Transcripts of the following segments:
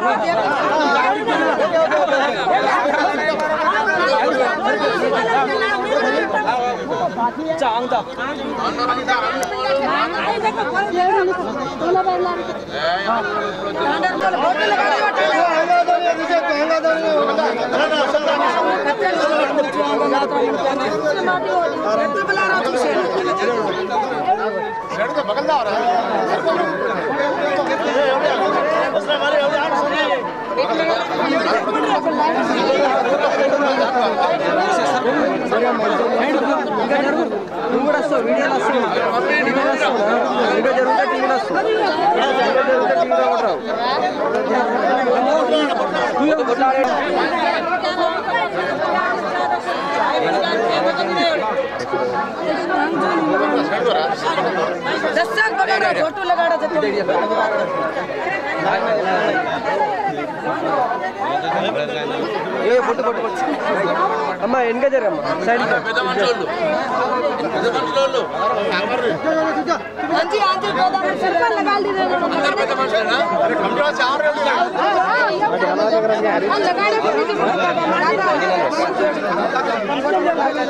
चांगता बगल आ रहा నువ్వు కూడా వస్తావు వీడియోలు వస్తావు వీడియోలు दस साल बगाड़ा छोटू लगाड़ा ఏ పొట్టు పొట్టు పొట్టు అమ్మ వెనక జరమ్మ సైడ్ పెద్ద మనుషులు పెద్ద మనుషులు మంచి ఆంజల్ పెద్ద మనుషులు లగాల్ దిదే అందరు పెద్ద మనుషులు నా అరే కమ్జో से आ रहे हो लगा लगा लगा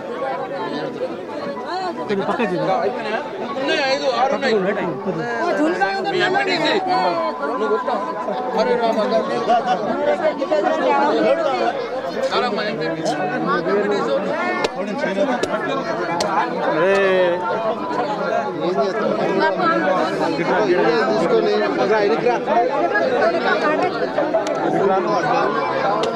갑자기 바꿔지니까 తీసుకొని 아,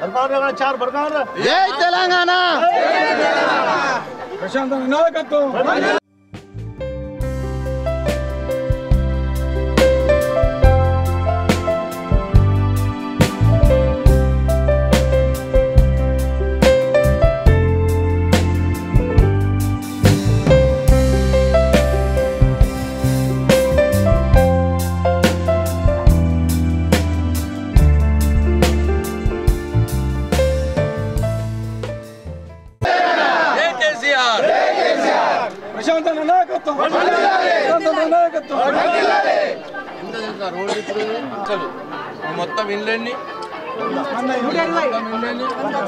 चार बरकार जय तेलंगाना प्रशांत नाला कत्तो మొత్తం ఇల్లండి రెండు లక్షల ఇరవై వేల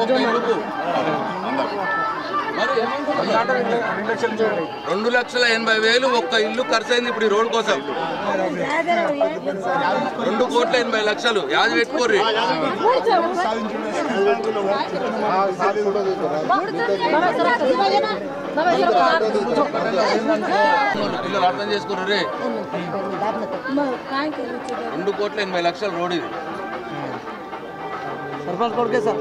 ఒక్క ఇల్లుకు రెండు లక్షల ఎనభై వేలు ఒక్క ఇల్లు ఖర్చు అయింది ఇప్పుడు ఈ రోడ్డు కోసం రెండు కోట్ల ఎనభై లక్షలు యాది పెట్టుకోర్రి పిల్లలు అర్థం చేసుకున్నారు రే రెండు కోట్ల ఎనభై లక్షలు రోడ్ ఇది సర్పంచ్ కొడుకే సార్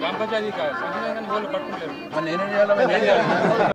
గ్రామ పంచాయతీ కాదు సంక్షేమ పట్టుకుంటారు